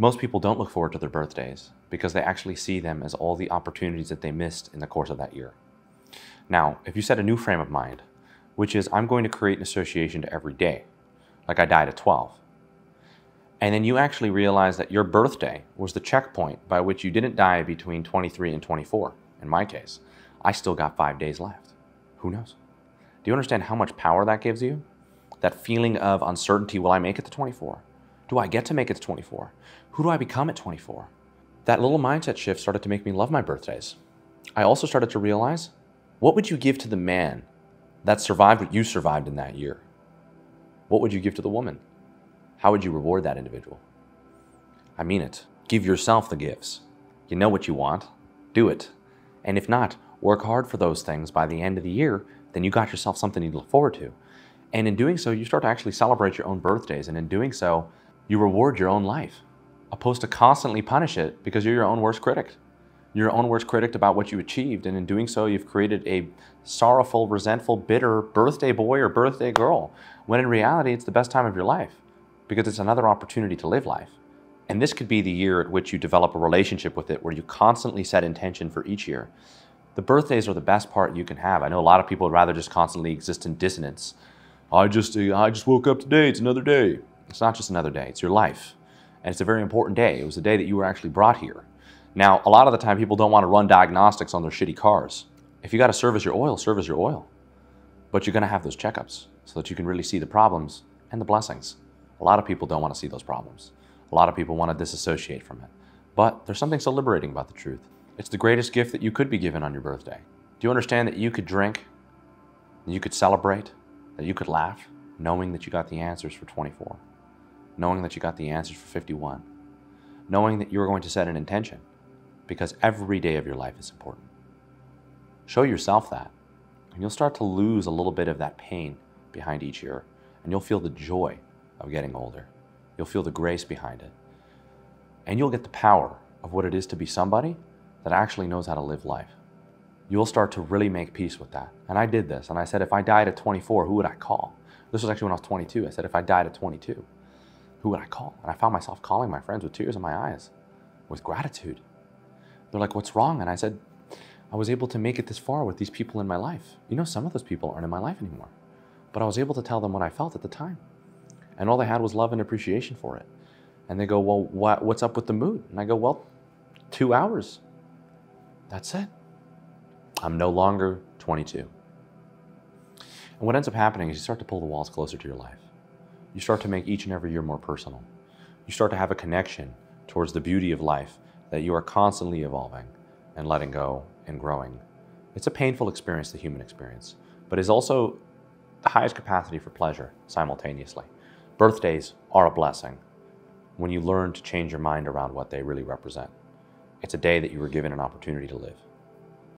Most people don't look forward to their birthdays because they actually see them as all the opportunities that they missed in the course of that year. Now, if you set a new frame of mind, which is I'm going to create an association to every day, like I died at 12, and then you actually realize that your birthday was the checkpoint by which you didn't die between 23 and 24, in my case, I still got five days left. Who knows? Do you understand how much power that gives you? That feeling of uncertainty will I make it to 24? Do I get to make it to 24? Who do I become at 24? That little mindset shift started to make me love my birthdays. I also started to realize what would you give to the man that survived what you survived in that year? What would you give to the woman? How would you reward that individual? I mean it. Give yourself the gifts. You know what you want. Do it. And if not, work hard for those things by the end of the year, then you got yourself something to look forward to. And in doing so, you start to actually celebrate your own birthdays. And in doing so, you reward your own life, opposed to constantly punish it because you're your own worst critic. Your own worst critic about what you achieved. And in doing so, you've created a sorrowful, resentful, bitter birthday boy or birthday girl, when in reality, it's the best time of your life because it's another opportunity to live life. And this could be the year at which you develop a relationship with it where you constantly set intention for each year. The birthdays are the best part you can have. I know a lot of people would rather just constantly exist in dissonance. I just, I just woke up today, it's another day. It's not just another day, it's your life. And it's a very important day. It was the day that you were actually brought here. Now, a lot of the time people don't want to run diagnostics on their shitty cars. If you got to service your oil, service your oil. But you're going to have those checkups so that you can really see the problems and the blessings. A lot of people don't want to see those problems. A lot of people want to disassociate from it. But there's something so liberating about the truth. It's the greatest gift that you could be given on your birthday. Do you understand that you could drink, you could celebrate, that you could laugh, knowing that you got the answers for 24, knowing that you got the answers for 51, knowing that you are going to set an intention, because every day of your life is important. Show yourself that, and you'll start to lose a little bit of that pain behind each year, and you'll feel the joy of getting older. You'll feel the grace behind it. And you'll get the power of what it is to be somebody that actually knows how to live life. You'll start to really make peace with that. And I did this, and I said, if I died at 24, who would I call? This was actually when I was 22. I said, if I died at 22, who would I call? And I found myself calling my friends with tears in my eyes, with gratitude. They're like, what's wrong? And I said, I was able to make it this far with these people in my life. You know, some of those people aren't in my life anymore. But I was able to tell them what I felt at the time. And all they had was love and appreciation for it. And they go, Well, what, what's up with the mood? And I go, Well, two hours. That's it. I'm no longer 22. And what ends up happening is you start to pull the walls closer to your life. You start to make each and every year more personal. You start to have a connection towards the beauty of life that you are constantly evolving and letting go and growing. It's a painful experience, the human experience, but is also the highest capacity for pleasure simultaneously. Birthdays are a blessing when you learn to change your mind around what they really represent. It's a day that you were given an opportunity to live.